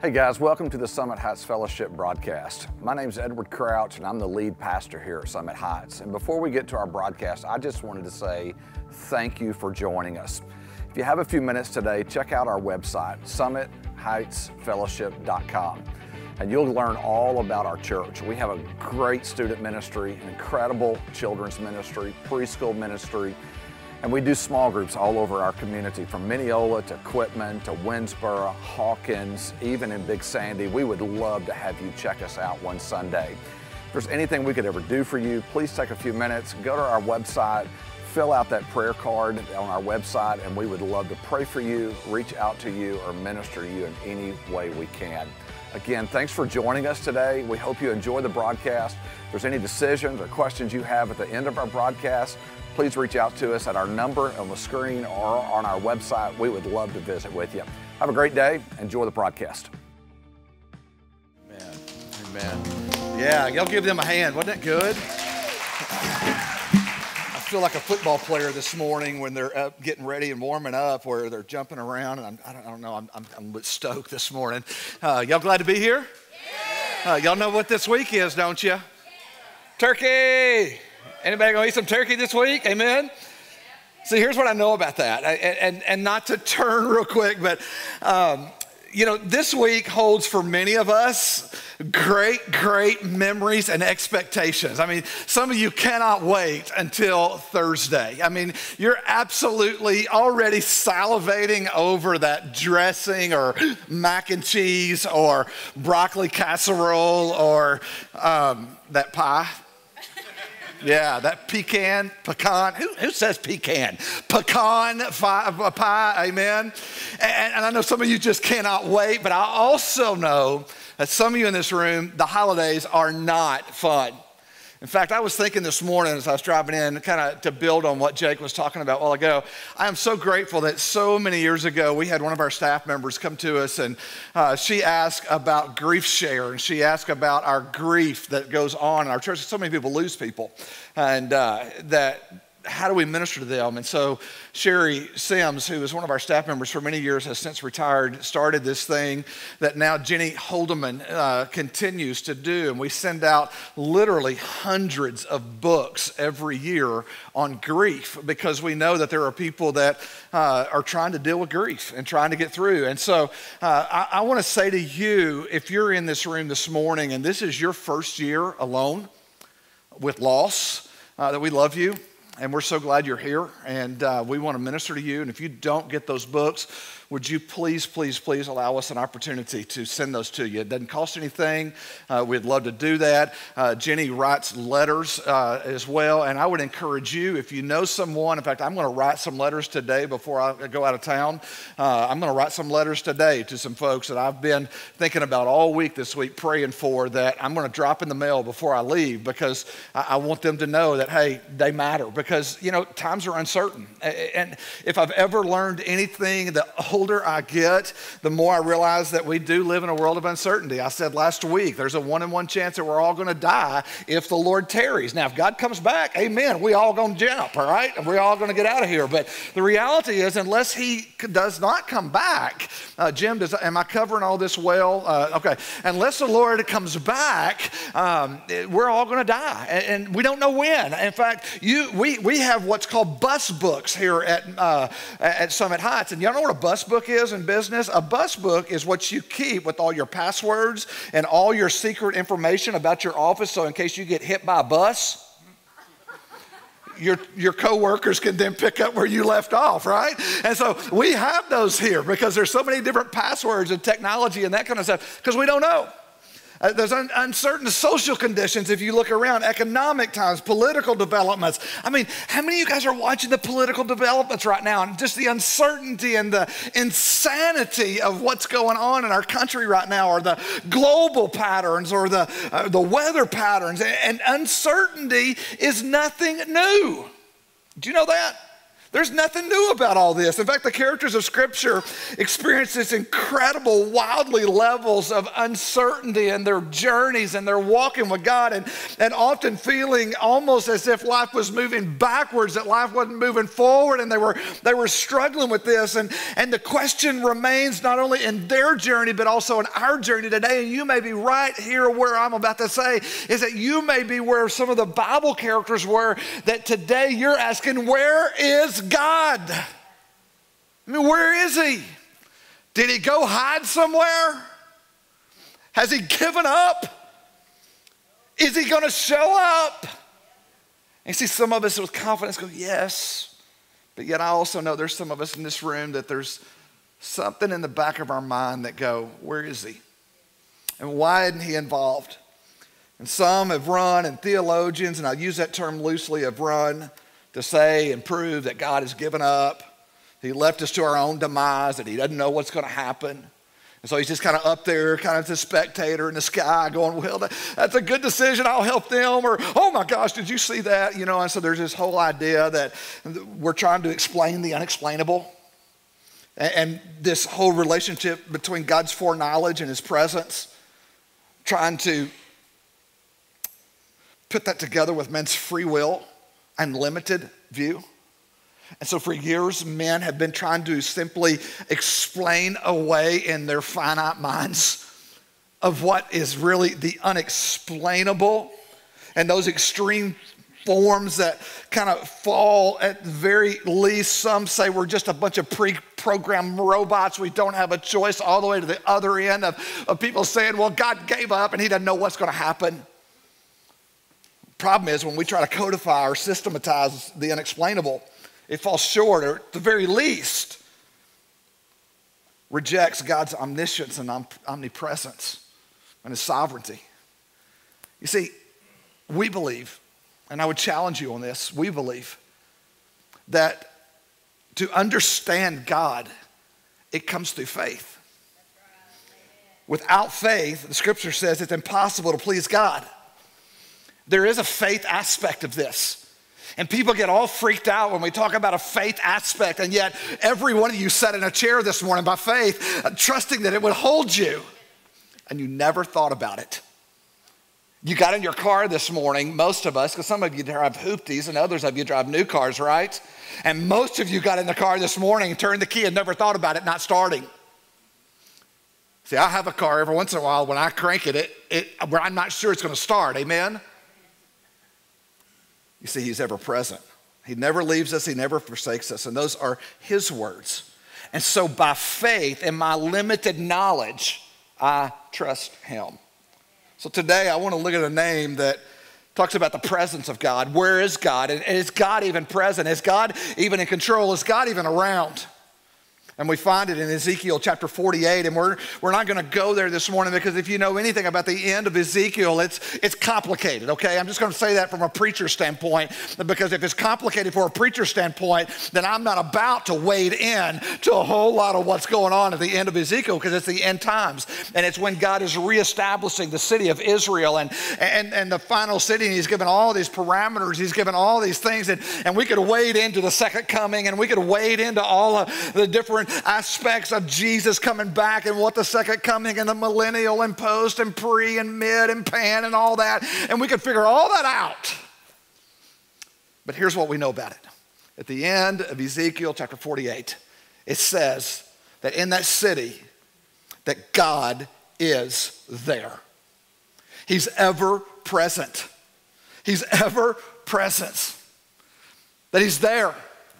Hey guys, welcome to the Summit Heights Fellowship broadcast. My name is Edward Crouch and I'm the lead pastor here at Summit Heights. And before we get to our broadcast, I just wanted to say thank you for joining us. If you have a few minutes today, check out our website, summitheightsfellowship.com, and you'll learn all about our church. We have a great student ministry, an incredible children's ministry, preschool ministry, and we do small groups all over our community, from Mineola to Quitman to Winnsboro, Hawkins, even in Big Sandy. We would love to have you check us out one Sunday. If there's anything we could ever do for you, please take a few minutes, go to our website, fill out that prayer card on our website, and we would love to pray for you, reach out to you, or minister to you in any way we can. Again, thanks for joining us today. We hope you enjoy the broadcast. If there's any decisions or questions you have at the end of our broadcast, please reach out to us at our number on the screen or on our website. We would love to visit with you. Have a great day. Enjoy the broadcast. Amen. Amen. Yeah, y'all give them a hand. Wasn't that good? I feel like a football player this morning when they're up getting ready and warming up, where they're jumping around, and I'm, I, don't, I don't know, I'm, I'm, I'm a bit stoked this morning. Uh, y'all glad to be here? Uh, y'all know what this week is, don't you? Turkey! Anybody gonna eat some turkey this week? Amen. See, here's what I know about that, and, and, and not to turn real quick, but um, you know, this week holds for many of us great, great memories and expectations. I mean, some of you cannot wait until Thursday. I mean, you're absolutely already salivating over that dressing or mac and cheese or broccoli casserole or um, that pie yeah, that pecan, pecan. Who, who says pecan? Pecan pie, pie amen. And, and I know some of you just cannot wait, but I also know that some of you in this room, the holidays are not fun. In fact, I was thinking this morning as I was driving in, kind of to build on what Jake was talking about a while ago. I am so grateful that so many years ago we had one of our staff members come to us and uh, she asked about grief share and she asked about our grief that goes on in our church. So many people lose people, and uh, that how do we minister to them? And so Sherry Sims, who was one of our staff members for many years, has since retired, started this thing that now Jenny Holdeman uh, continues to do. And we send out literally hundreds of books every year on grief because we know that there are people that uh, are trying to deal with grief and trying to get through. And so uh, I, I want to say to you, if you're in this room this morning and this is your first year alone with loss, uh, that we love you and we're so glad you're here and uh, we want to minister to you and if you don't get those books would you please, please, please allow us an opportunity to send those to you? It doesn't cost anything. Uh, we'd love to do that. Uh, Jenny writes letters uh, as well, and I would encourage you if you know someone. In fact, I'm going to write some letters today before I go out of town. Uh, I'm going to write some letters today to some folks that I've been thinking about all week this week, praying for that I'm going to drop in the mail before I leave because I, I want them to know that hey, they matter because you know times are uncertain, and if I've ever learned anything, the older I get, the more I realize that we do live in a world of uncertainty. I said last week, there's a one in one chance that we're all going to die if the Lord tarries. Now, if God comes back, amen, we all going to jump, all right? And we're all going to get out of here. But the reality is, unless He does not come back, uh, Jim, does, am I covering all this well? Uh, okay. Unless the Lord comes back, um, we're all going to die. And, and, we don't know when. In fact, you, we, we have what's called bus books here at, uh, at Summit Heights. And y'all know what a bus book is in business? A bus book is what you keep with all your passwords and all your secret information about your office so in case you get hit by a bus, your, your coworkers can then pick up where you left off, right? And so we have those here because there's so many different passwords and technology and that kind of stuff because we don't know. Uh, there's un- uncertain social conditions if you look around, economic times, political developments. I mean, how many of you guys are watching the political developments right now and just the uncertainty and the insanity of what's going on in our country right now, or the global patterns, or the, uh, the weather patterns? And, and uncertainty is nothing new. Do you know that? There's nothing new about all this. In fact, the characters of Scripture experience this incredible, wildly levels of uncertainty in their journeys and their walking with God, and, and often feeling almost as if life was moving backwards, that life wasn't moving forward, and they were, they were struggling with this. And, and the question remains not only in their journey, but also in our journey today. And you may be right here where I'm about to say, is that you may be where some of the Bible characters were, that today you're asking, where is God? I mean, where is He? Did He go hide somewhere? Has He given up? Is He going to show up? And see, some of us with confidence go, yes. But yet I also know there's some of us in this room that there's something in the back of our mind that go, where is He? And why isn't He involved? And some have run, and theologians, and I use that term loosely, have run to say and prove that God has given up. He left us to our own demise, that He doesn't know what's going to happen. And so he's just kind of up there, kind of the spectator in the sky, going, Well, that, that's a good decision. I'll help them. Or, Oh my gosh, did you see that? You know, and so there's this whole idea that we're trying to explain the unexplainable. And this whole relationship between God's foreknowledge and his presence, trying to put that together with men's free will unlimited view. And so, for years, men have been trying to simply explain away in their finite minds of what is really the unexplainable and those extreme forms that kind of fall at the very least. Some say we're just a bunch of pre programmed robots. We don't have a choice, all the way to the other end of, of people saying, well, God gave up and he doesn't know what's going to happen. Problem is, when we try to codify or systematize the unexplainable, it falls short, or at the very least, rejects God's omniscience and omnipresence and his sovereignty. You see, we believe, and I would challenge you on this, we believe that to understand God, it comes through faith. Without faith, the scripture says it's impossible to please God. There is a faith aspect of this. And people get all freaked out when we talk about a faith aspect, and yet every one of you sat in a chair this morning by faith, trusting that it would hold you, and you never thought about it. You got in your car this morning, most of us, because some of you drive hoopties and others of you drive new cars, right? And most of you got in the car this morning, turned the key, and never thought about it not starting. See, I have a car every once in a while, when I crank it, it, it where I'm not sure it's going to start, amen? You see, He's ever present. He never leaves us, He never forsakes us. And those are His words. And so, by faith and my limited knowledge, I trust Him. So, today I want to look at a name that talks about the presence of God. Where is God? And is God even present? Is God even in control? Is God even around? And we find it in Ezekiel chapter 48. And we're, we're not going to go there this morning because if you know anything about the end of Ezekiel, it's, it's complicated, okay? I'm just going to say that from a preacher standpoint because if it's complicated for a preacher standpoint, then I'm not about to wade in to a whole lot of what's going on at the end of Ezekiel because it's the end times. And it's when God is reestablishing the city of Israel and, and, and the final city. And He's given all these parameters, He's given all these things. And, and we could wade into the second coming and we could wade into all of the different aspects of Jesus coming back and what the second coming and the millennial and post and pre and mid and pan and all that. And we could figure all that out. But here's what we know about it. At the end of Ezekiel chapter 48, it says that in that city, that God is there. He's ever present. He's ever present. That He's there.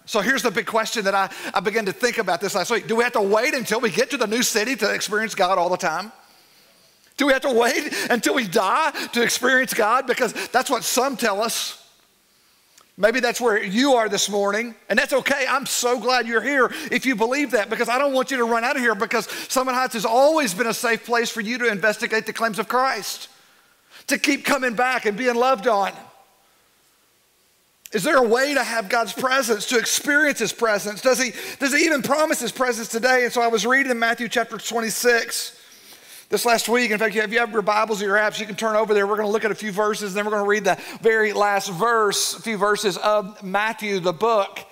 So here's the big question that I, I began to think about this last week. Do we have to wait until we get to the new city to experience God all the time? Do we have to wait until we die to experience God? Because that's what some tell us. Maybe that's where you are this morning, and that's okay. I'm so glad you're here if you believe that, because I don't want you to run out of here because Summit Heights has always been a safe place for you to investigate the claims of Christ, to keep coming back and being loved on. Is there a way to have God's presence, to experience His presence? Does He, does he even promise His presence today? And so I was reading in Matthew chapter 26 this last week. In fact, if you have your Bibles or your apps, you can turn over there. We're going to look at a few verses, and then we're going to read the very last verse, a few verses of Matthew, the book.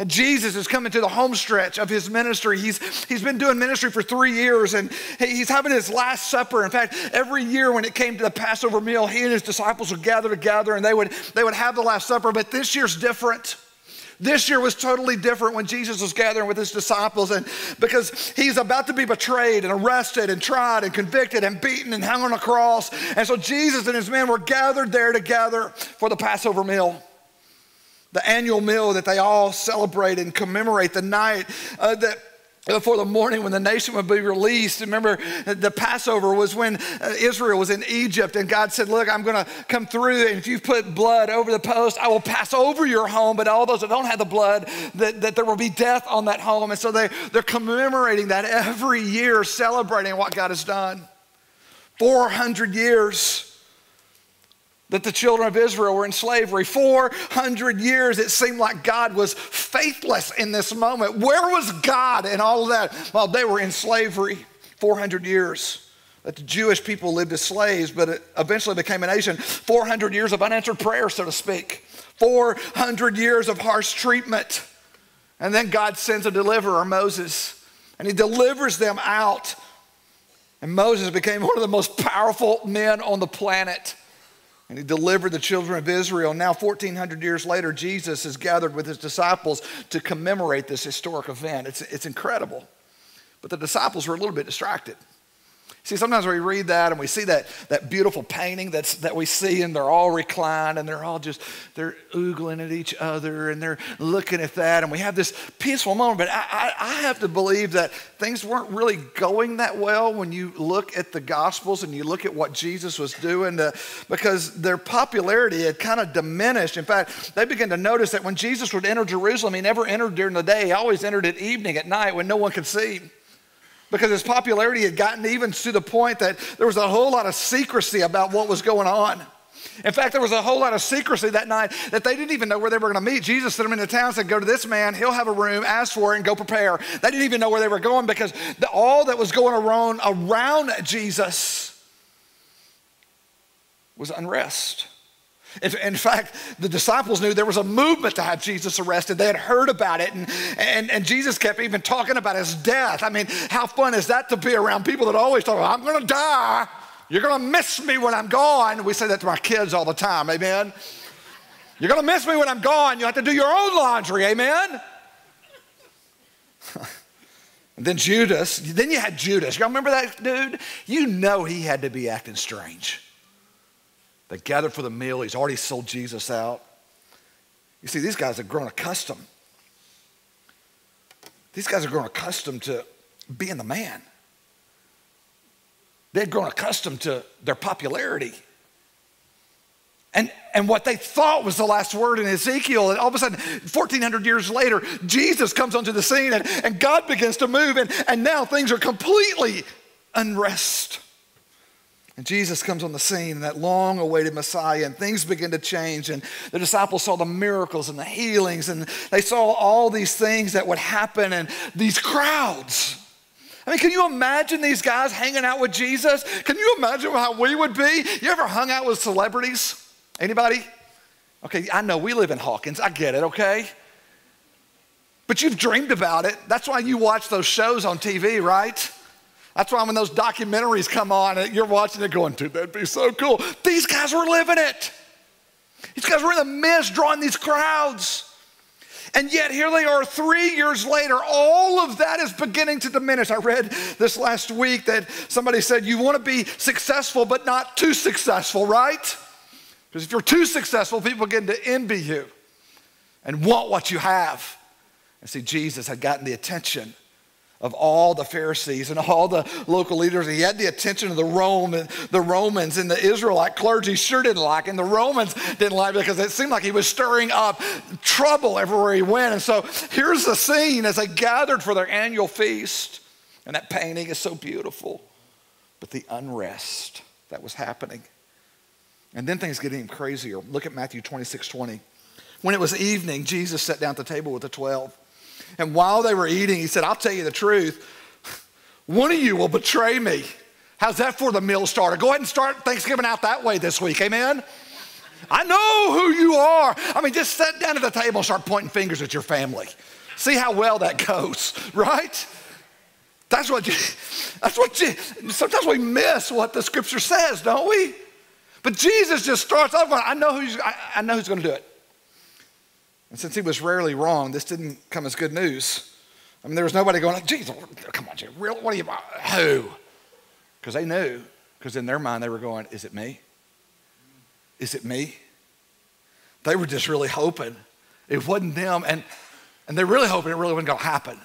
And Jesus is coming to the home stretch of his ministry. He's, he's been doing ministry for three years and he's having his last supper. In fact, every year when it came to the Passover meal, he and his disciples would gather together and they would, they would have the last supper. But this year's different. This year was totally different when Jesus was gathering with his disciples, and because he's about to be betrayed and arrested and tried and convicted and beaten and hung on a cross. And so Jesus and his men were gathered there together for the Passover meal the annual meal that they all celebrate and commemorate the night uh, that before the morning when the nation would be released. Remember, the Passover was when uh, Israel was in Egypt, and God said, Look, I'm going to come through, and if you put blood over the post, I will pass over your home. But all those that don't have the blood, that, that there will be death on that home. And so they, they're commemorating that every year, celebrating what God has done. 400 years that the children of Israel were in slavery. 400 years, it seemed like God was faithless in this moment. Where was God in all of that? Well, they were in slavery 400 years. That the Jewish people lived as slaves, but it eventually became a nation. 400 years of unanswered prayer, so to speak. 400 years of harsh treatment. And then God sends a deliverer, Moses, and he delivers them out. And Moses became one of the most powerful men on the planet. And he delivered the children of Israel. Now, 1,400 years later, Jesus is gathered with his disciples to commemorate this historic event. It's, it's incredible. But the disciples were a little bit distracted. See, sometimes we read that and we see that, that beautiful painting that's, that we see, and they're all reclined and they're all just, they're oogling at each other and they're looking at that, and we have this peaceful moment. But I, I, I have to believe that things weren't really going that well when you look at the Gospels and you look at what Jesus was doing, to, because their popularity had kind of diminished. In fact, they began to notice that when Jesus would enter Jerusalem, he never entered during the day, he always entered at evening, at night, when no one could see because his popularity had gotten even to the point that there was a whole lot of secrecy about what was going on. In fact, there was a whole lot of secrecy that night that they didn't even know where they were going to meet. Jesus sent them into town and said, Go to this man, he'll have a room, ask for it, and go prepare. They didn't even know where they were going because the, all that was going around, around Jesus was unrest. In, fact, the disciples knew there was a movement to have Jesus arrested. They had heard about it, and, and, and Jesus kept even talking about his death. I mean, how fun is that to be around people that always talk I'm going to die. You're going to miss me when I'm gone. We say that to our kids all the time, amen? You're going to miss me when I'm gone. You have to do your own laundry, amen? and then Judas, then you had Judas. Y'all remember that dude? You know he had to be acting strange. They gathered for the meal. He's already sold Jesus out. You see, these guys have grown accustomed. These guys have grown accustomed to being the man. They had grown accustomed to their popularity. And, and what they thought was the last word in Ezekiel, and all of a sudden, 1,400 years later, Jesus comes onto the scene and, and God begins to move, and, and now things are completely unrest. And Jesus comes on the scene, that long awaited Messiah, and things begin to change. And the disciples saw the miracles and the healings, and they saw all these things that would happen, and these crowds. I mean, can you imagine these guys hanging out with Jesus? Can you imagine how we would be? You ever hung out with celebrities? Anybody? Okay, I know we live in Hawkins. I get it, okay? But you've dreamed about it. That's why you watch those shows on TV, right? That's why when those documentaries come on, you're watching it going, dude, that'd be so cool. These guys were living it. These guys were in the midst drawing these crowds. And yet, here they are three years later. All of that is beginning to diminish. I read this last week that somebody said, You want to be successful, but not too successful, right? Because if you're too successful, people begin to envy you and want what you have. And see, Jesus had gotten the attention of all the Pharisees and all the local leaders. He had the attention of the Rome and the Romans and the Israelite clergy sure didn't like him. The Romans didn't like because it seemed like he was stirring up trouble everywhere he went. And so here's the scene as they gathered for their annual feast. And that painting is so beautiful. But the unrest that was happening. And then things get even crazier. Look at Matthew 26, 20. When it was evening, Jesus sat down at the table with the 12. And while they were eating, he said, I'll tell you the truth. One of you will betray me. How's that for the meal starter? Go ahead and start Thanksgiving out that way this week. Amen? I know who you are. I mean, just sit down at the table and start pointing fingers at your family. See how well that goes, right? That's what you, that's what you, sometimes we miss what the scripture says, don't we? But Jesus just starts off going, I know who's, I, I know who's going to do it. And since he was rarely wrong, this didn't come as good news. I mean, there was nobody going, like Jesus, come on, Jesus, what are you, about? who? Because they knew, because in their mind they were going, is it me? Is it me? They were just really hoping it wasn't them, and, and they're really hoping it really wasn't going to happen.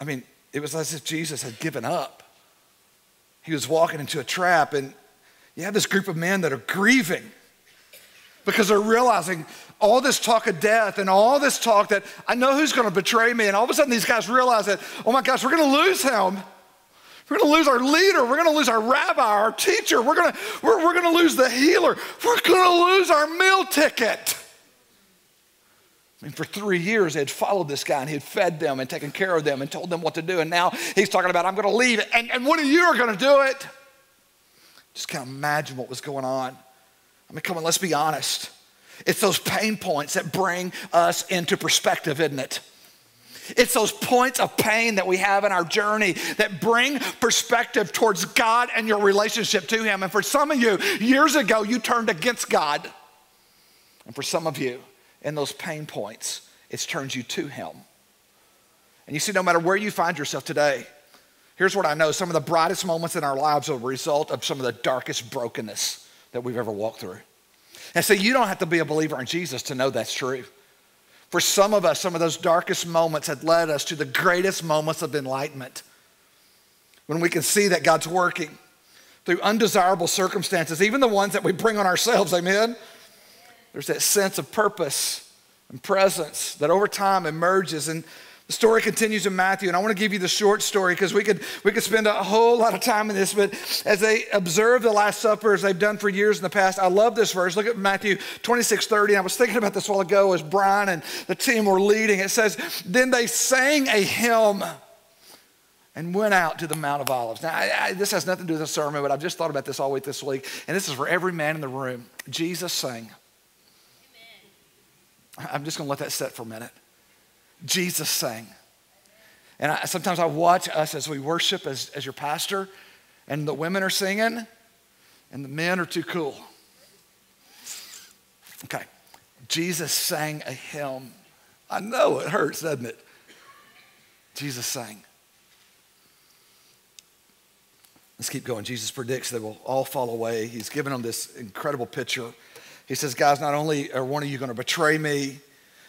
I mean, it was as if Jesus had given up. He was walking into a trap, and you have this group of men that are grieving because they're realizing all this talk of death and all this talk that I know who's going to betray me. And all of a sudden, these guys realize that, oh my gosh, we're going to lose him. We're going to lose our leader. We're going to lose our rabbi, our teacher. We're going to, we're, we're going to lose the healer. We're going to lose our meal ticket. I mean, for three years, they had followed this guy and he had fed them and taken care of them and told them what to do. And now he's talking about, I'm going to leave. And, and one of you are going to do it. Just can't imagine what was going on. I mean, come on, let's be honest. It's those pain points that bring us into perspective, isn't it? It's those points of pain that we have in our journey that bring perspective towards God and your relationship to Him. And for some of you, years ago, you turned against God. And for some of you, in those pain points, it's turned you to Him. And you see, no matter where you find yourself today, here's what I know some of the brightest moments in our lives are a result of some of the darkest brokenness that we've ever walked through. And so you don't have to be a believer in Jesus to know that's true. For some of us, some of those darkest moments had led us to the greatest moments of enlightenment. When we can see that God's working through undesirable circumstances, even the ones that we bring on ourselves, amen? There's that sense of purpose and presence that over time emerges. And the story continues in Matthew, and I want to give you the short story because we could, we could spend a whole lot of time in this. But as they observe the Last Supper, as they've done for years in the past, I love this verse. Look at Matthew 26 30. I was thinking about this while ago as Brian and the team were leading. It says, Then they sang a hymn and went out to the Mount of Olives. Now, I, I, this has nothing to do with the sermon, but I've just thought about this all week this week, and this is for every man in the room. Jesus sang. Amen. I'm just going to let that set for a minute. Jesus sang. And I, sometimes I watch us as we worship as, as your pastor, and the women are singing, and the men are too cool. Okay, Jesus sang a hymn. I know it hurts, doesn't it? Jesus sang. Let's keep going. Jesus predicts they will all fall away. He's given them this incredible picture. He says, Guys, not only are one of you going to betray me,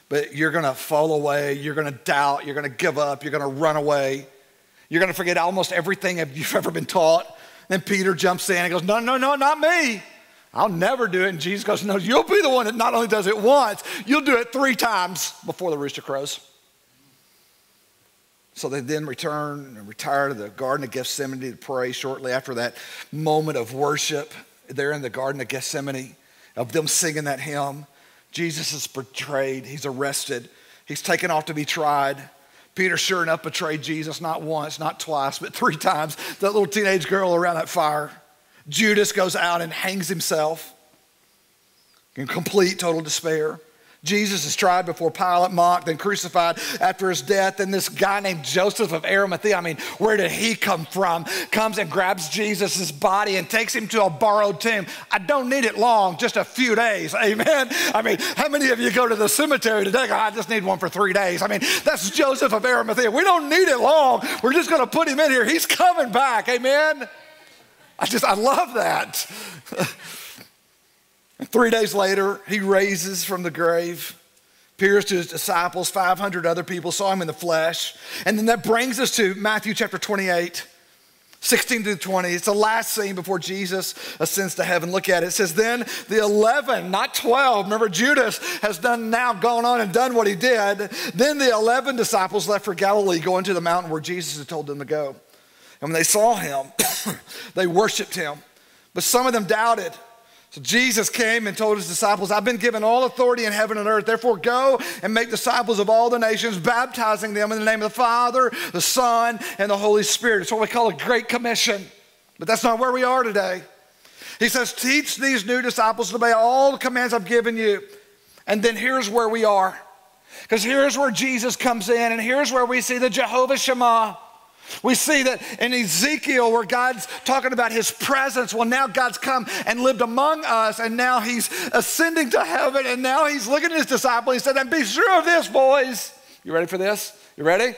but you're going to fall away. You're going to doubt. You're going to give up. You're going to run away. You're going to forget almost everything you've ever been taught. Then Peter jumps in and goes, No, no, no, not me. I'll never do it. And Jesus goes, No, you'll be the one that not only does it once, you'll do it three times before the rooster crows. So they then return and retire to the Garden of Gethsemane to pray shortly after that moment of worship there in the Garden of Gethsemane, of them singing that hymn. Jesus is betrayed, he's arrested, he's taken off to be tried. Peter, sure enough, betrayed Jesus not once, not twice, but three times. That little teenage girl around that fire. Judas goes out and hangs himself in complete, total despair. Jesus is tried before Pilate, mocked, then crucified after his death. And this guy named Joseph of Arimathea, I mean, where did he come from? Comes and grabs Jesus' body and takes him to a borrowed tomb. I don't need it long, just a few days. Amen. I mean, how many of you go to the cemetery today? I just need one for three days. I mean, that's Joseph of Arimathea. We don't need it long. We're just going to put him in here. He's coming back. Amen. I just, I love that. And three days later, he raises from the grave, appears to his disciples. 500 other people saw him in the flesh. And then that brings us to Matthew chapter 28. 16 to 20. It's the last scene before Jesus ascends to heaven. Look at it. It says, Then the 11, not 12, remember Judas has done now gone on and done what he did. Then the 11 disciples left for Galilee, going to the mountain where Jesus had told them to go. And when they saw him, they worshiped him. But some of them doubted. So Jesus came and told his disciples, I've been given all authority in heaven and earth. Therefore, go and make disciples of all the nations, baptizing them in the name of the Father, the Son, and the Holy Spirit. It's what we call a great commission. But that's not where we are today. He says, Teach these new disciples to obey all the commands I've given you. And then here's where we are. Because here's where Jesus comes in, and here's where we see the Jehovah Shammah. We see that in Ezekiel, where God's talking about his presence. Well, now God's come and lived among us, and now he's ascending to heaven, and now he's looking at his disciples. He said, And be sure of this, boys. You ready for this? You ready?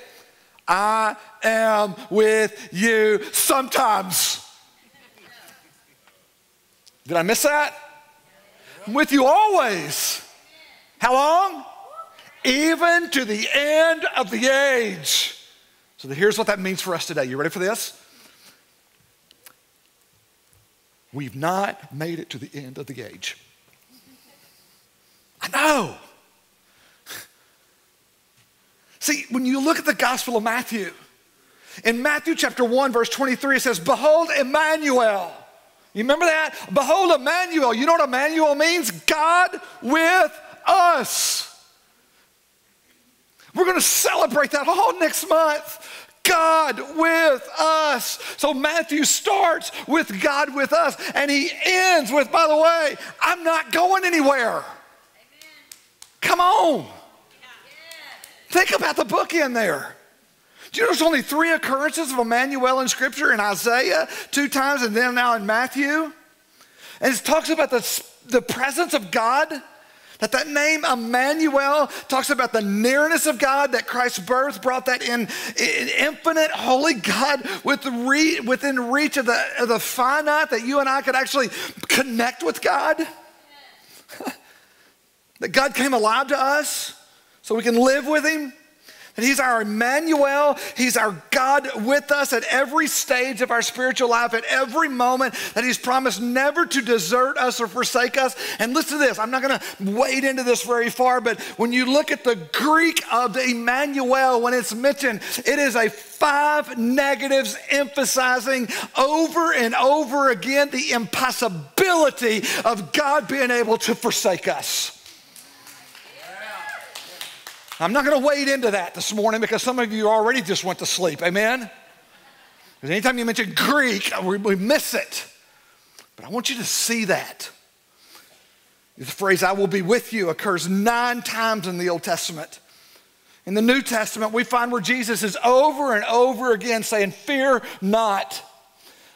I am with you sometimes. Did I miss that? I'm with you always. How long? Even to the end of the age. So here's what that means for us today. You ready for this? We've not made it to the end of the age. I know. See, when you look at the Gospel of Matthew, in Matthew chapter 1, verse 23, it says, Behold, Emmanuel. You remember that? Behold, Emmanuel. You know what Emmanuel means? God with us. We're going to celebrate that all next month. God with us. So Matthew starts with God with us, and he ends with, by the way, I'm not going anywhere. Amen. Come on. Think about the book in there. Do you know there's only three occurrences of Emmanuel in Scripture in Isaiah two times and then now in Matthew? And it talks about the, the presence of God. That that name Emmanuel talks about the nearness of God, that Christ's birth brought that in, in infinite, holy God with re, within reach of the, of the finite, that you and I could actually connect with God. that God came alive to us so we can live with Him. That He's our Emmanuel. He's our God with us at every stage of our spiritual life, at every moment, that He's promised never to desert us or forsake us. And listen to this I'm not going to wade into this very far, but when you look at the Greek of the Emmanuel, when it's mentioned, it is a five negatives emphasizing over and over again the impossibility of God being able to forsake us. I'm not going to wade into that this morning because some of you already just went to sleep. Amen? Because anytime you mention Greek, uh, we, we miss it. But I want you to see that. The phrase, I will be with you, occurs nine times in the Old Testament. In the New Testament, we find where Jesus is over and over again saying, Fear not.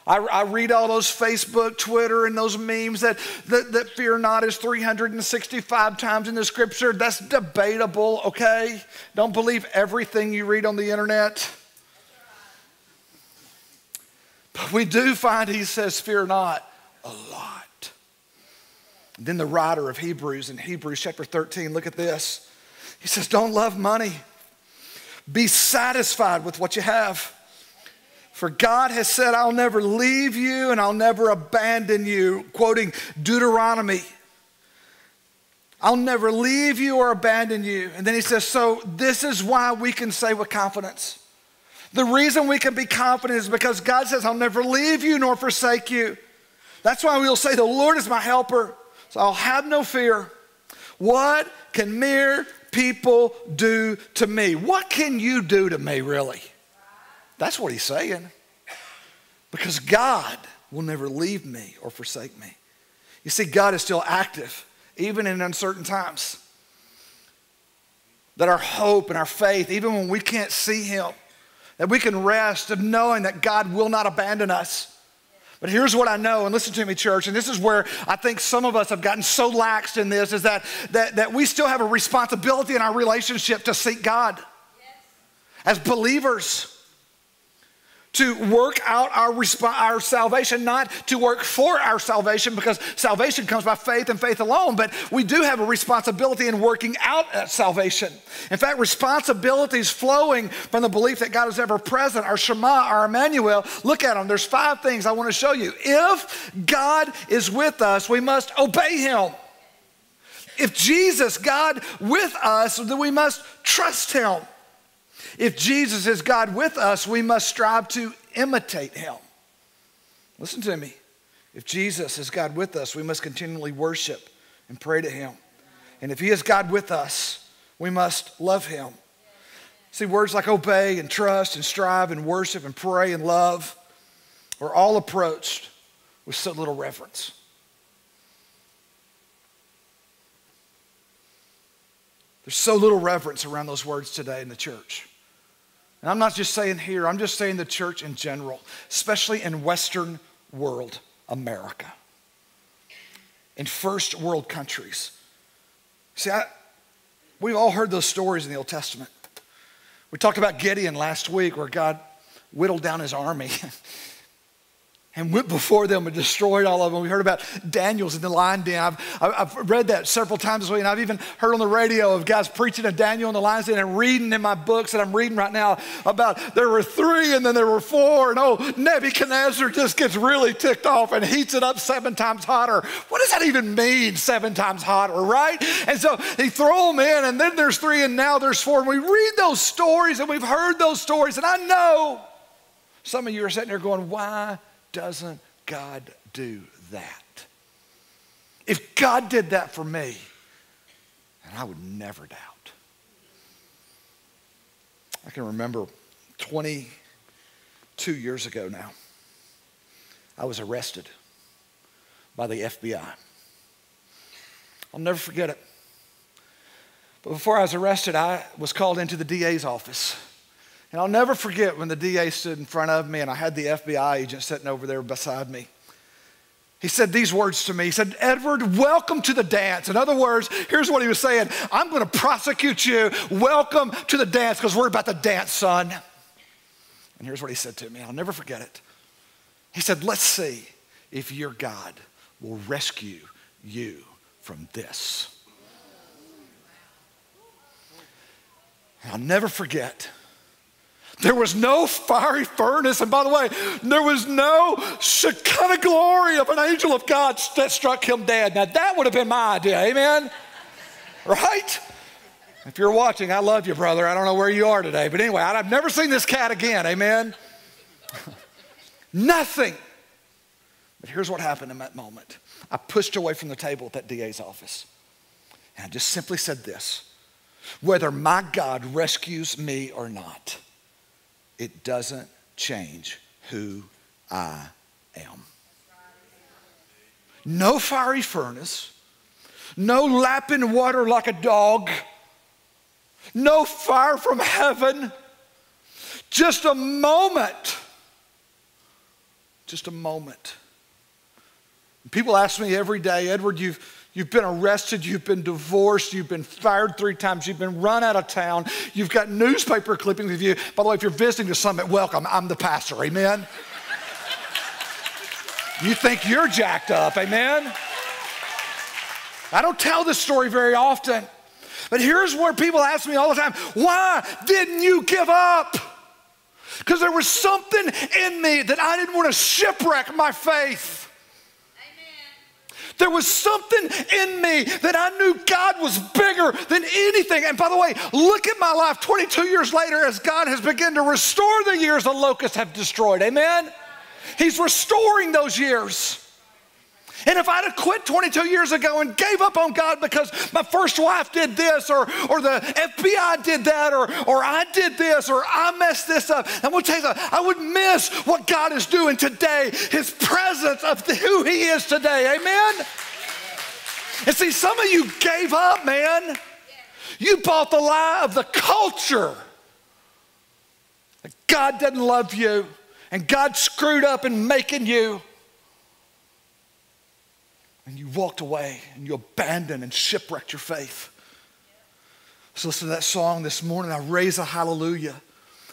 I, I, read all those Facebook, Twitter, and those memes that, that, that fear not is 365 times in the scripture. That's debatable, okay? Don't believe everything you read on the internet. But we do find he says, Fear not a lot. then the writer of Hebrews in Hebrews chapter 13, look at this. He says, Don't love money, be satisfied with what you have. For God has said, I'll never leave you and I'll never abandon you, quoting Deuteronomy. I'll never leave you or abandon you. And then he says, So this is why we can say with confidence. The reason we can be confident is because God says, I'll never leave you nor forsake you. That's why we'll say, The Lord is my helper, so I'll have no fear. What can mere people do to me? What can you do to me, really? That's what he's saying. Because God will never leave me or forsake me. You see, God is still active, even in uncertain times. That our hope and our faith, even when we can't see Him, that we can rest of knowing that God will not abandon us. But here's what I know, and listen to me, church, and this is where I think some of us have gotten so laxed in this, is that, that, that we still have a responsibility in our relationship to seek God. Yes. As believers, to work out our, resp- our salvation, not to work for our salvation, because salvation comes by faith and faith alone, but we do have a responsibility in working out salvation. In fact, responsibilities flowing from the belief that God is ever present, our Shammah, our Emmanuel. Look at them. There's five things I want to show you. If God is with us, we must obey Him. If Jesus, God with us, then we must trust Him. If Jesus is God with us, we must strive to imitate him. Listen to me. If Jesus is God with us, we must continually worship and pray to him. And if he is God with us, we must love him. See, words like obey and trust and strive and worship and pray and love are all approached with so little reverence. There's so little reverence around those words today in the church. And I'm not just saying here, I'm just saying the church in general, especially in Western world America, in first world countries. See, I, we've all heard those stories in the Old Testament. We talked about Gideon last week where God whittled down his army and went before them and destroyed all of them. We heard about Daniel's in the lion den. I've, I've read that several times and I've even heard on the radio of guys preaching of Daniel in the lion's den and reading in my books that I'm reading right now about there were three and then there were four, and oh, Nebuchadnezzar just gets really ticked off and heats it up seven times hotter. What does that even mean, seven times hotter, right? And so he throw them in, and then there's three, and now there's four. And we read those stories, and we've heard those stories, and I know some of you are sitting there going, why? Doesn't God do that? If God did that for me, and I would never doubt. I can remember 22 years ago now, I was arrested by the FBI. I'll never forget it. But before I was arrested, I was called into the DA's office. And I'll never forget when the DA stood in front of me and I had the FBI agent sitting over there beside me. He said these words to me. He said, Edward, welcome to the dance. In other words, here's what he was saying I'm going to prosecute you. Welcome to the dance because we're about to dance, son. And here's what he said to me. I'll never forget it. He said, Let's see if your God will rescue you from this. And I'll never forget there was no fiery furnace. And by the way, there was no Shekinah glory of an angel of God that struck him dead. Now, that would have been my idea. Amen? right? If you're watching, I love you, brother. I don't know where you are today. But anyway, I've never seen this cat again. Amen? Nothing. But here's what happened in that moment I pushed away from the table at that DA's office. And I just simply said this whether my God rescues me or not, it doesn't change who I am. No fiery furnace, no lapping water like a dog, no fire from heaven, just a moment. Just a moment. People ask me every day, Edward, you've You've been arrested, you've been divorced, you've been fired three times, you've been run out of town, you've got newspaper clippings of you. By the way, if you're visiting the summit, welcome. I'm the pastor, amen? you think you're jacked up, amen? I don't tell this story very often, but here's where people ask me all the time why didn't you give up? Because there was something in me that I didn't want to shipwreck my faith. There was something in me that I knew God was bigger than anything. And by the way, look at my life 22 years later as God has begun to restore the years the locusts have destroyed. Amen? He's restoring those years. And if I'd have quit 22 years ago and gave up on God because my first wife did this, or, or the FBI did that, or, or I did this, or I messed this up, I'm gonna tell you I would miss what God is doing today, His presence of who He is today. Amen? And see, some of you gave up, man. You bought the lie of the culture. That God doesn't love you, and God screwed up in making you and you walked away and you abandoned and shipwrecked your faith. So listen to that song this morning. I raise a hallelujah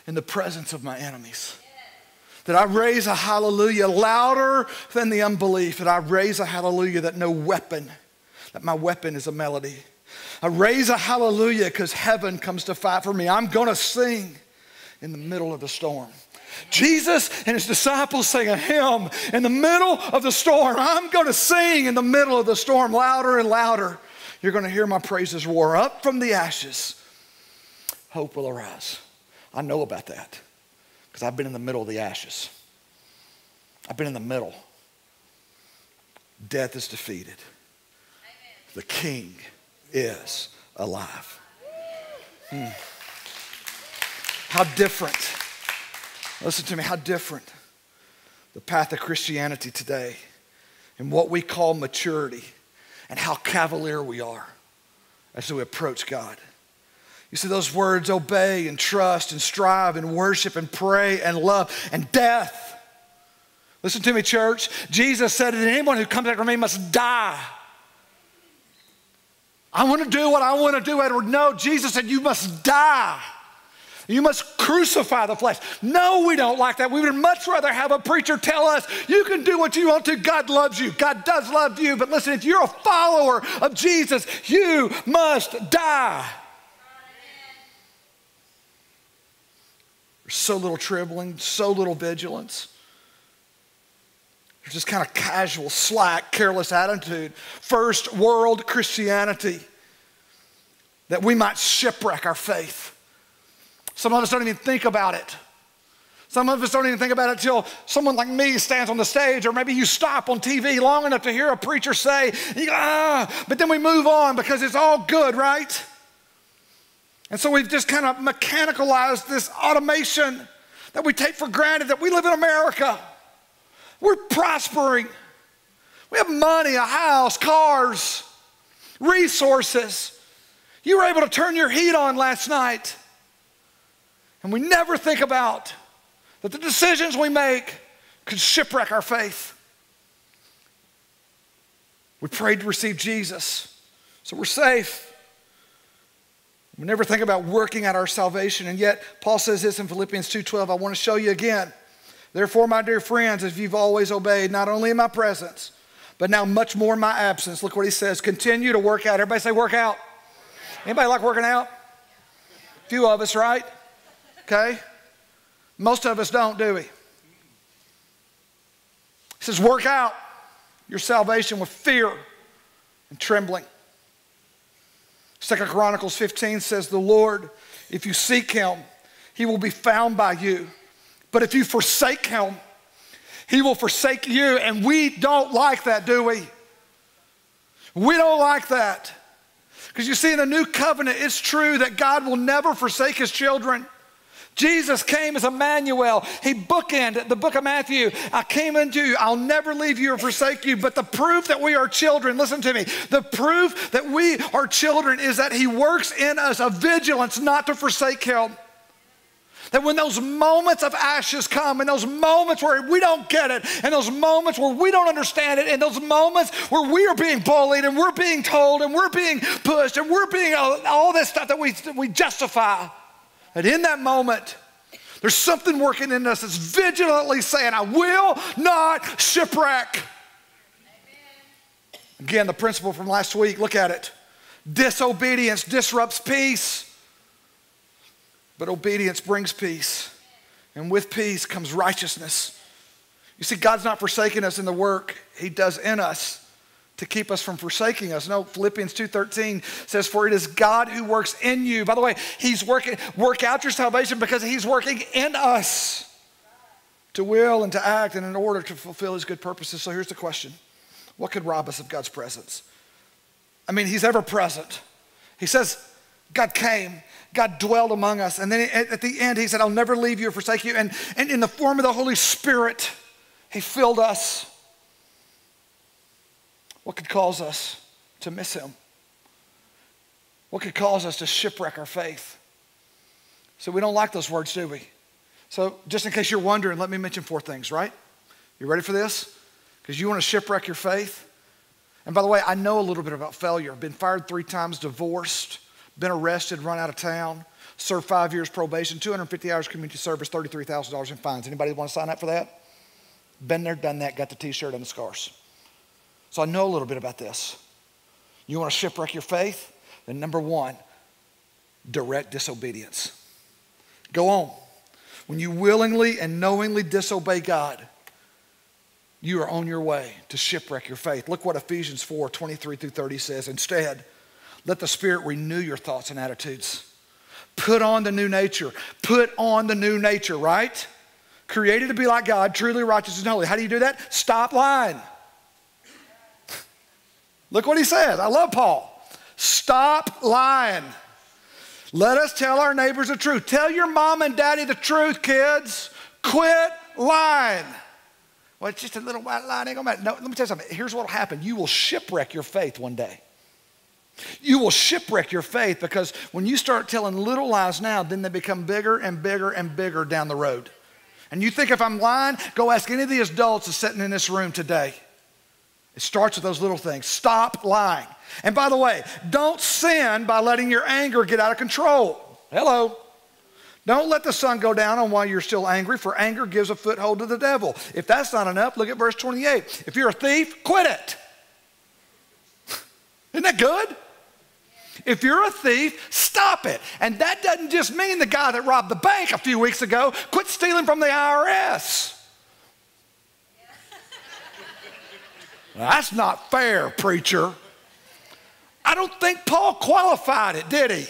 in the presence of my enemies. That I raise a hallelujah louder than the unbelief. That I raise a hallelujah that no weapon, that my weapon is a melody. I raise a hallelujah because heaven comes to fight for me. I'm going to sing in the middle of the storm. Jesus and his disciples sang a hymn in the middle of the storm. I'm going to sing in the middle of the storm louder and louder. You're going to hear my praises roar up from the ashes. Hope will arise. I know about that because I've been in the middle of the ashes. I've been in the middle. Death is defeated. Amen. The king is alive. Hmm. How different Listen to me, how different the path of Christianity today and what we call maturity and how cavalier we are as we approach God. You see those words obey and trust and strive and worship and pray and love and death. Listen to me, church. Jesus said that anyone who comes after me must die. I want to do what I want to do, Edward. No, Jesus said you must die. You must crucify the flesh. No, we don't like that. We would much rather have a preacher tell us, you can do what you want to. God loves you. God does love you. But listen, if you're a follower of Jesus, you must die. There's so little trembling, so little vigilance. There's this kind of casual, slack, careless attitude. First world Christianity that we might shipwreck our faith. Some of us don't even think about it. Some of us don't even think about it until someone like me stands on the stage, or maybe you stop on TV long enough to hear a preacher say, ah, but then we move on because it's all good, right? And so we've just kind of mechanicalized this automation that we take for granted that we live in America. We're prospering. We have money, a house, cars, resources. You were able to turn your heat on last night. And we never think about that the decisions we make could shipwreck our faith. We prayed to receive Jesus, so we're safe. We never think about working out our salvation, and yet Paul says this in Philippians 2:12. I want to show you again. Therefore, my dear friends, as you've always obeyed, not only in my presence, but now much more in my absence. Look what he says. Continue to work out. Everybody say work out. Anybody like working out? A few of us, right? Okay. Most of us don't, do we? He says, work out your salvation with fear and trembling. Second Chronicles 15 says, The Lord, if you seek him, he will be found by you. But if you forsake him, he will forsake you. And we don't like that, do we? We don't like that. Because you see, in the new covenant, it's true that God will never forsake his children. Jesus came as Emmanuel. He bookended the book of Matthew. I came into you. I'll never leave you or forsake you. But the proof that we are children, listen to me, the proof that we are children is that He works in us a vigilance not to forsake Him. That when those moments of ashes come, and those moments where we don't get it, and those moments where we don't understand it, and those moments where we are being bullied, and we're being told, and we're being pushed, and we're being all, all this stuff that we, we justify, that in that moment, there's something working in us that's vigilantly saying, I will not shipwreck. Again, the principle from last week, look at it. Disobedience disrupts peace. But obedience brings peace. And with peace comes righteousness. You see, God's not forsaking us in the work He does in us to keep us from forsaking us. No, Philippians 2:13 says, For it is God who works in you. By the way, He's working, work out your salvation because He's working in us to will and to act and in order to fulfill His good purposes. So here's the question What could rob us of God's presence? I mean, He's ever present. He says, God came, God dwelled among us. And then at the end, he said, I'll never leave you or forsake you. And, and in the form of the Holy Spirit, he filled us. What could cause us to miss him? What could cause us to shipwreck our faith? So we don't like those words, do we? So just in case you're wondering, let me mention four things, right? You ready for this? Because you want to shipwreck your faith? And by the way, I know a little bit about failure. I've been fired three times, divorced, been arrested, run out of town, served five years probation, 250 hours community service, $33,000 in fines. Anybody want to sign up for that? Been there, done that, got the t-shirt and the scars. So I know a little bit about this. You want to shipwreck your faith? Then number one, direct disobedience. Go on. When you willingly and knowingly disobey God, you are on your way to shipwreck your faith. Look what Ephesians 4 23 through 30 says. Instead, let the Spirit renew your thoughts and attitudes. Put on the new nature. Put on the new nature, right? Created to be like God, truly righteous and holy. How do you do that? Stop lying. Look what he says. I love Paul. Stop lying. Let us tell our neighbors the truth. Tell your mom and daddy the truth, kids. Quit lying. Well, it's just a little white line. Ain't gonna matter. No, let me tell you something. Here's what will happen. You will shipwreck your faith one day. You will shipwreck your faith because when you start telling little lies now, then they become bigger and bigger and bigger down the road. And you think if I'm lying, go ask any of the adults that's sitting in this room today. It starts with those little things. Stop lying. And by the way, don't sin by letting your anger get out of control. Hello. Don't let the sun go down on while you're still angry, for anger gives a foothold to the devil. If that's not enough, look at verse 28. If you're a thief, quit it. Isn't that good? If you're a thief, stop it. And that doesn't just mean the guy that robbed the bank a few weeks ago quit stealing from the IRS. That's not fair, preacher. I don't think Paul qualified it, did he?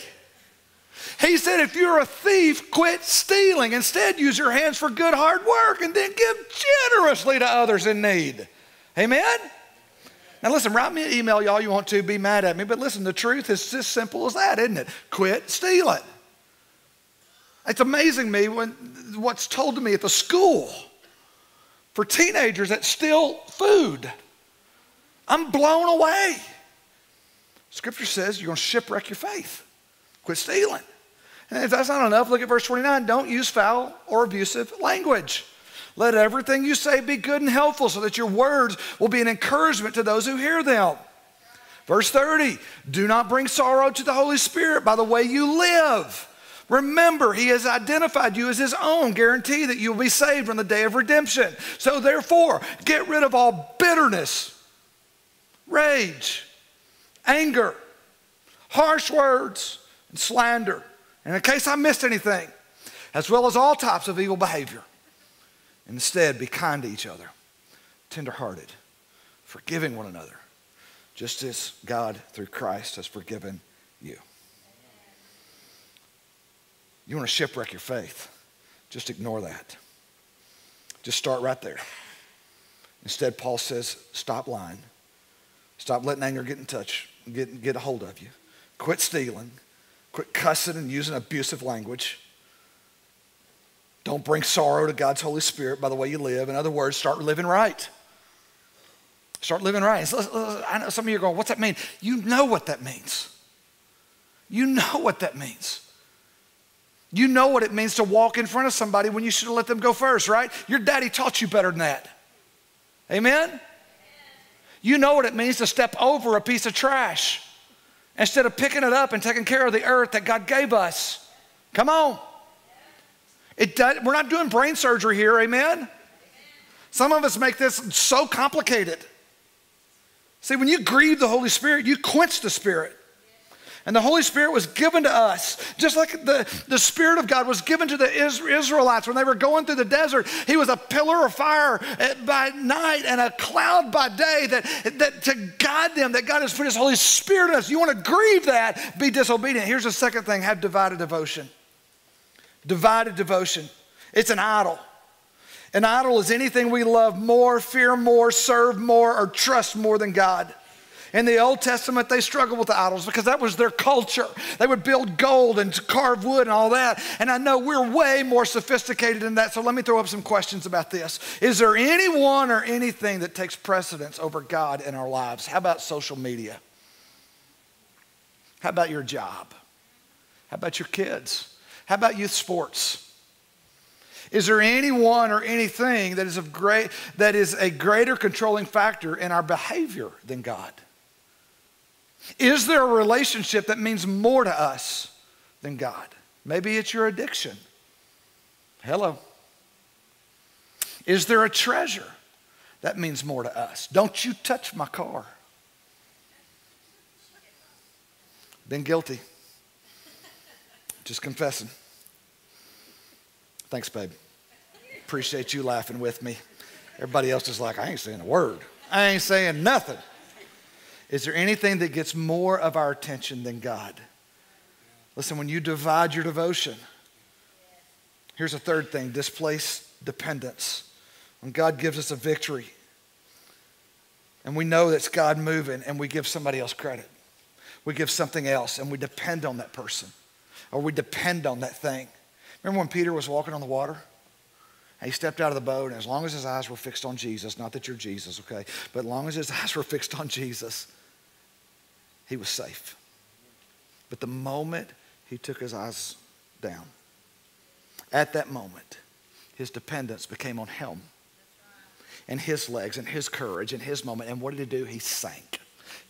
He said, if you're a thief, quit stealing. Instead, use your hands for good, hard work and then give generously to others in need. Amen? Now, listen, write me an email, y'all, you want to, be mad at me, but listen, the truth is as simple as that, isn't it? Quit stealing. It's amazing me when what's told to me at the school for teenagers that steal food. I'm blown away. Scripture says you're going to shipwreck your faith. Quit stealing. And if that's not enough, look at verse 29. Don't use foul or abusive language. Let everything you say be good and helpful so that your words will be an encouragement to those who hear them. Verse 30 Do not bring sorrow to the Holy Spirit by the way you live. Remember, He has identified you as His own, guarantee that you will be saved on the day of redemption. So, therefore, get rid of all bitterness, rage, anger, harsh words, and slander. And in case I missed anything, as well as all types of evil behavior. Instead, be kind to each other, tenderhearted, forgiving one another, just as God, through Christ, has forgiven you. You want to shipwreck your faith, just ignore that. Just start right there. Instead, Paul says, stop lying. Stop letting anger get in touch, get, get a hold of you. Quit stealing. Quit cussing and using abusive language. Don't bring sorrow to God's Holy Spirit by the way you live. In other words, start living right. Start living right. I know some of you are going, what's that mean? You know what that means. You know what that means. You know what it means to walk in front of somebody when you should have let them go first, right? Your daddy taught you better than that. Amen? You know what it means to step over a piece of trash instead of picking it up and taking care of the earth that God gave us. Come on. It does, we're not doing brain surgery here, amen? Some of us make this so complicated. See, when you grieve the Holy Spirit, you quench the Spirit. And the Holy Spirit was given to us, just like the, the Spirit of God was given to the Israelites when they were going through the desert. He was a pillar of fire eh, by night and a cloud by day that, that to guide them, that God has put His Holy Spirit in us. You want to grieve that, be disobedient. Here's the second thing have divided devotion. Divided devotion. It's an idol. An idol is anything we love more, fear more, serve more, or trust more than God. In the Old Testament, they struggled with the idols because that was their culture. They would build gold and carve wood and all that. And I know we're way more sophisticated than that. So let me throw up some questions about this. Is there anyone or anything that takes precedence over God in our lives? How about social media? How about your job? How about your kids? How about youth sports? Is there anyone or anything that is, of great, that is a greater controlling factor in our behavior than God? Is there a relationship that means more to us than God? Maybe it's your addiction. Hello. Is there a treasure that means more to us? Don't you touch my car. Been guilty. Just confessing. Thanks, babe. Appreciate you laughing with me. Everybody else is like, I ain't saying a word. I ain't saying nothing. Is there anything that gets more of our attention than God? Listen, when you divide your devotion, here's a third thing displace dependence. When God gives us a victory, and we know that's God moving, and we give somebody else credit, we give something else, and we depend on that person, or we depend on that thing. Remember when Peter was walking on the water? He stepped out of the boat, and as long as his eyes were fixed on Jesus, not that you're Jesus, okay, but as long as his eyes were fixed on Jesus, he was safe. But the moment he took his eyes down, at that moment, his dependence became on him and his legs and his courage and his moment. And what did he do? He sank.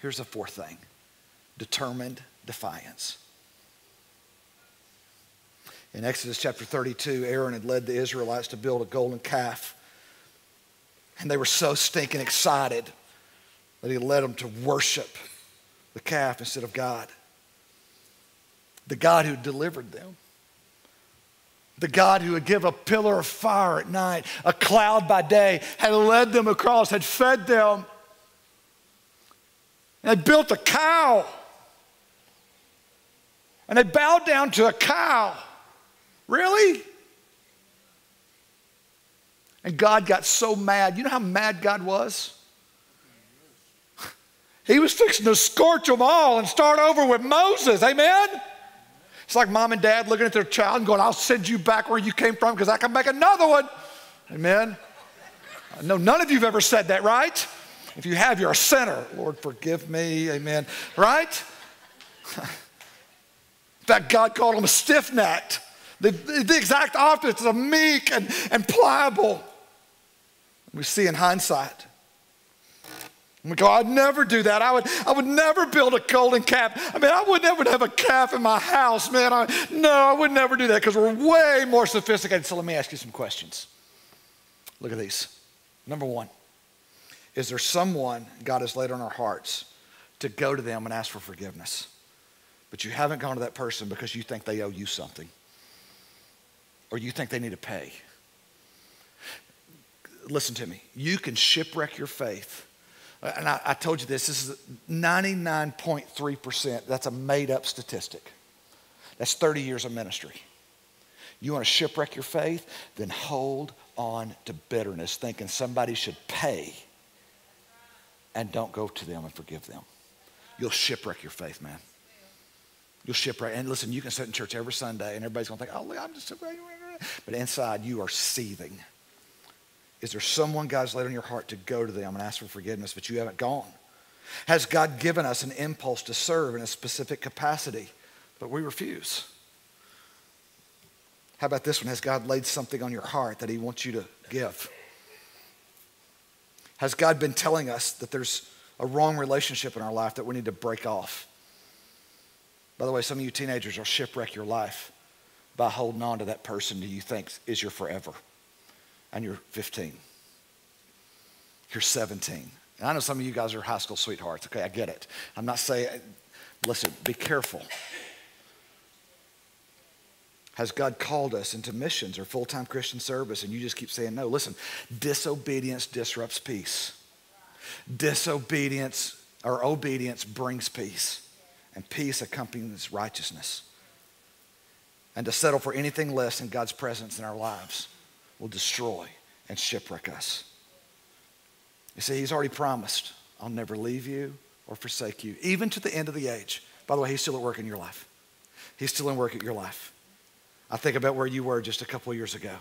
Here's the fourth thing determined defiance. In Exodus chapter 32, Aaron had led the Israelites to build a golden calf. And they were so stinking excited that he led them to worship the calf instead of God. The God who delivered them. The God who would give a pillar of fire at night, a cloud by day, had led them across, had fed them. And they built a cow. And they bowed down to a cow. Really? And God got so mad. You know how mad God was? He was fixing to scorch them all and start over with Moses. Amen? It's like mom and dad looking at their child and going, I'll send you back where you came from because I can make another one. Amen? I know none of you have ever said that, right? If you have, you're a sinner. Lord, forgive me. Amen. Right? In fact, God called him a stiff necked. The, the exact opposite of meek and, and pliable. We see in hindsight. I'd never do that. I would, I would never build a golden calf. I mean, I would never have a calf in my house, man. I, no, I would never do that because we're way more sophisticated. So let me ask you some questions. Look at these. Number one, is there someone God has laid on our hearts to go to them and ask for forgiveness? But you haven't gone to that person because you think they owe you something or you think they need to pay. Listen to me. You can shipwreck your faith. Uh, and I, I told you this, this is 99.3%. That's a made up statistic. That's 30 years of ministry. You want to shipwreck your faith? Then hold on to bitterness, thinking somebody should pay, and don't go to them and forgive them. You'll shipwreck your faith, man. You'll shipwreck. And listen, you can sit in church every Sunday, and everybody's going to think, oh, I'm just but inside you are seething. Is there someone God's laid on your heart to go to them and ask for forgiveness, but you haven't gone? Has God given us an impulse to serve in a specific capacity, but we refuse? How about this one? Has God laid something on your heart that He wants you to give? Has God been telling us that there's a wrong relationship in our life that we need to break off? By the way, some of you teenagers will shipwreck your life by holding on to that person who you think is your forever. And you're 15. You're 17. And I know some of you guys are high school sweethearts. Okay, I get it. I'm not saying, listen, be careful. Has God called us into missions or full time Christian service and you just keep saying no? Listen, disobedience disrupts peace. Disobedience or obedience brings peace, and peace accompanies righteousness and to settle for anything less than God's presence in our lives will destroy and shipwreck us. You see, He's already promised, I'll never leave you or forsake you, even to the end of the age. By the way, He's still at work in your life. He's still in work at your life. I think about where you were just a couple years ago,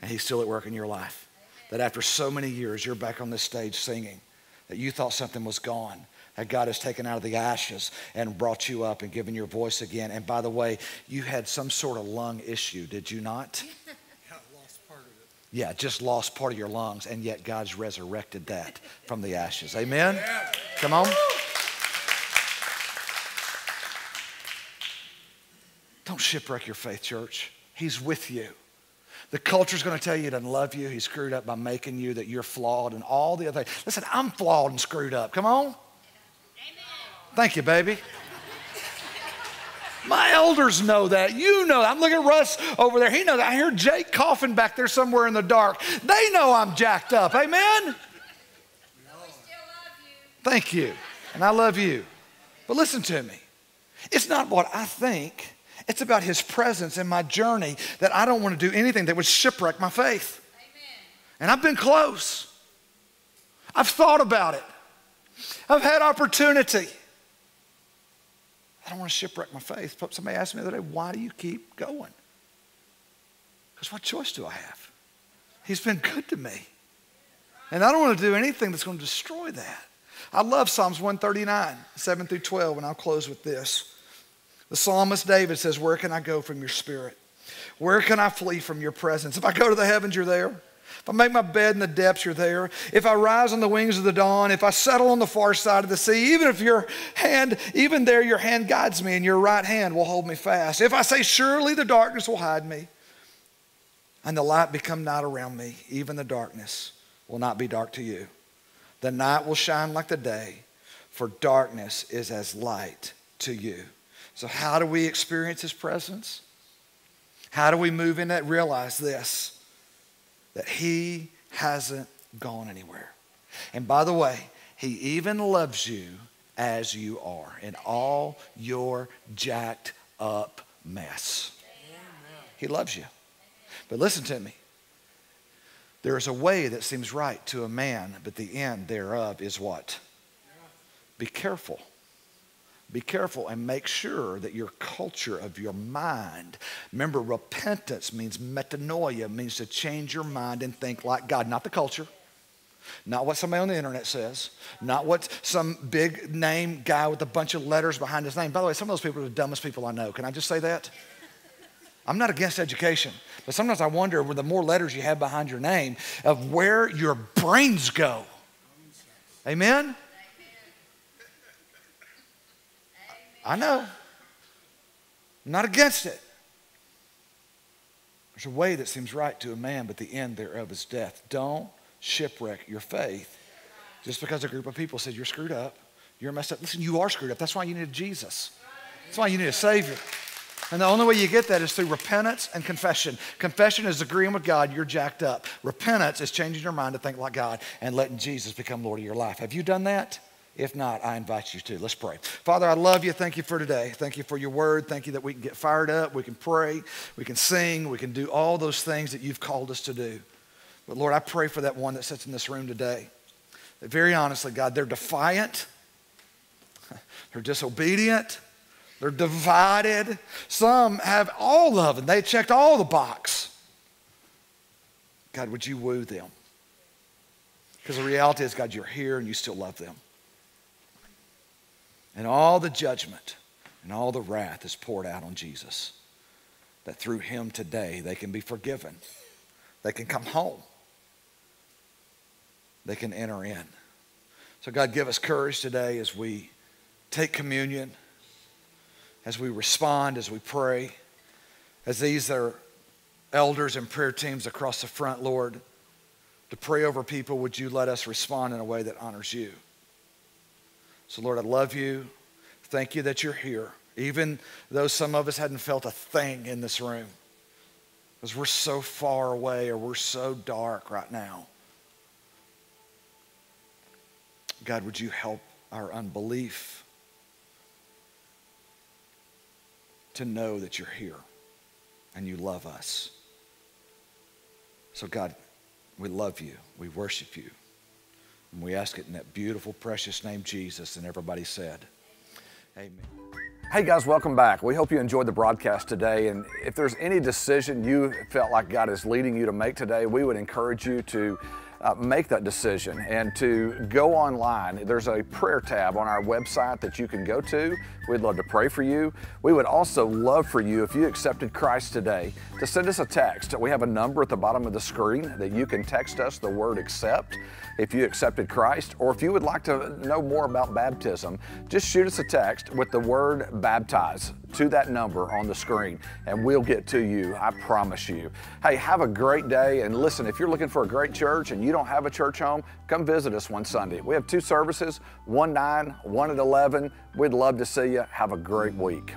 and He's still at work in your life. That after so many years, you're back on this stage singing, that you thought something was gone, that God has taken out of the ashes and brought you up and given your voice again. And by the way, you had some sort of lung issue, did you not? yeah, lost part of it. Yeah, just lost part of your lungs, and yet God's resurrected that from the ashes. Amen? Yeah. Come on. Don't shipwreck your faith, church. He's with you. The culture's going to tell you he doesn't love you. He screwed up by making you, that you're flawed, and all the other things. Listen, I'm flawed and screwed up. Come on. Amen. Thank you, baby. My elders know that. You know that. I'm looking at Russ over there. He knows that. I hear Jake coughing back there somewhere in the dark. They know I'm jacked up. Amen? Thank you. And I love you. But listen to me. It's not what I think. It's about his presence in my journey that I don't want to do anything that would shipwreck my faith. Amen. And I've been close. I've thought about it. I've had opportunity. I don't want to shipwreck my faith. Somebody asked me the other day, why do you keep going? Because what choice do I have? He's been good to me. And I don't want to do anything that's going to destroy that. I love Psalms 139, 7 through 12, and I'll close with this. The psalmist David says, Where can I go from your spirit? Where can I flee from your presence? If I go to the heavens, you're there. If I make my bed in the depths, you're there. If I rise on the wings of the dawn, if I settle on the far side of the sea, even if your hand, even there, your hand guides me and your right hand will hold me fast. If I say, Surely the darkness will hide me and the light become night around me, even the darkness will not be dark to you. The night will shine like the day, for darkness is as light to you. So, how do we experience His presence? How do we move in that? Realize this that He hasn't gone anywhere. And by the way, He even loves you as you are in all your jacked up mess. He loves you. But listen to me. There is a way that seems right to a man, but the end thereof is what? Be careful. Be careful and make sure that your culture of your mind. Remember, repentance means metanoia, means to change your mind and think like God, not the culture. Not what somebody on the internet says, not what some big name guy with a bunch of letters behind his name. By the way, some of those people are the dumbest people I know. Can I just say that? I'm not against education, but sometimes I wonder with the more letters you have behind your name of where your brains go. Amen? I know. I'm not against it. There's a way that seems right to a man, but the end thereof is death. Don't shipwreck your faith just because a group of people said you're screwed up, you're messed up. Listen, you are screwed up. That's why you need Jesus. That's why you need a Savior. And the only way you get that is through repentance and confession. Confession is agreeing with God, you're jacked up. Repentance is changing your mind to think like God and letting Jesus become Lord of your life. Have you done that? If not, I invite you to. Let's pray. Father, I love you. Thank you for today. Thank you for your word. Thank you that we can get fired up, we can pray, we can sing, we can do all those things that you've called us to do. But Lord, I pray for that one that sits in this room today. That very honestly, God, they're defiant, they're disobedient, they're divided. Some have all of them. They checked all the box. God, would you woo them? Because the reality is, God, you're here and you still love them. And all the judgment and all the wrath is poured out on Jesus. That through him today they can be forgiven. They can come home. They can enter in. So, God, give us courage today as we take communion as we respond, as we pray, as these are elders and prayer teams across the front, Lord, to pray over people, would you let us respond in a way that honors you? So, Lord, I love you. Thank you that you're here, even though some of us hadn't felt a thing in this room, because we're so far away or we're so dark right now. God, would you help our unbelief? to know that you're here and you love us. So, God, we love you. We worship you. And we ask it in that beautiful, precious name, Jesus. And everybody said, Amen. Hey guys, welcome back. We hope you enjoyed the broadcast today. And if there's any decision you felt like God is leading you to make today, we would encourage you to uh, make that decision and to go online. There's a prayer tab on our website that you can go to. We'd love to pray for you. We would also love for you, if you accepted Christ today, to send us a text. We have a number at the bottom of the screen that you can text us the word accept if you accepted Christ, or if you would like to know more about baptism, just shoot us a text with the word baptize to that number on the screen and we'll get to you. I promise you. Hey, have a great day. And listen, if you're looking for a great church and you don't have a church home, come visit us one Sunday. We have two services, one 9, one at 11. We'd love to see you. Have a great week.